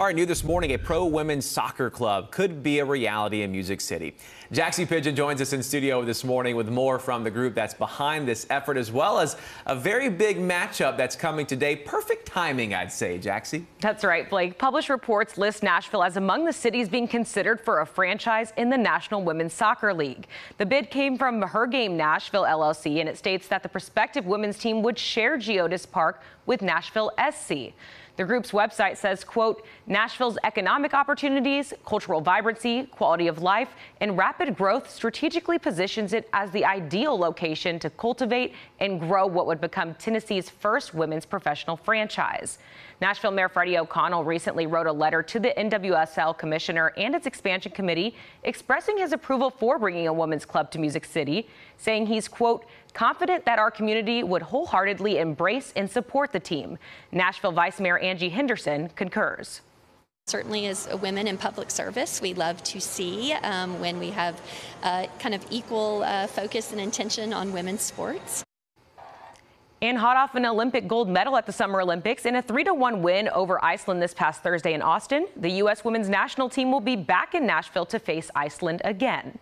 All right, new this morning, a pro women's soccer club could be a reality in Music City. Jaxie Pigeon joins us in studio this morning with more from the group that's behind this effort, as well as a very big matchup that's coming today. Perfect timing, I'd say, Jaxie. That's right, Blake. Published reports list Nashville as among the cities being considered for a franchise in the National Women's Soccer League. The bid came from Her Game Nashville LLC, and it states that the prospective women's team would share Geodis Park with Nashville SC. The group's website says, quote, Nashville's economic opportunities, cultural vibrancy, quality of life, and rapid growth strategically positions it as the ideal location to cultivate and grow what would become Tennessee's first women's professional franchise. Nashville Mayor Freddie O'Connell recently wrote a letter to the NWSL commissioner and its expansion committee expressing his approval for bringing a women's club to Music City, saying he's, quote, confident that our community would wholeheartedly embrace and support the team. Nashville Vice Mayor Angie Henderson concurs. Certainly, as a women in public service, we love to see um, when we have uh, kind of equal uh, focus and intention on women's sports. And hot off an Olympic gold medal at the Summer Olympics in a 3 1 win over Iceland this past Thursday in Austin, the U.S. women's national team will be back in Nashville to face Iceland again.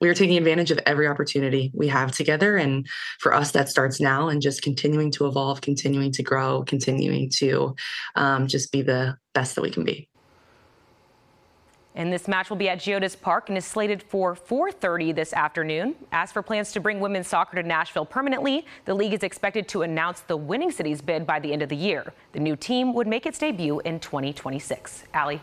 We are taking advantage of every opportunity we have together. And for us, that starts now and just continuing to evolve, continuing to grow, continuing to um, just be the best that we can be. And this match will be at Geodis Park and is slated for 4:30 this afternoon. As for plans to bring women's soccer to Nashville permanently, the league is expected to announce the winning city's bid by the end of the year. The new team would make its debut in 2026. Allie.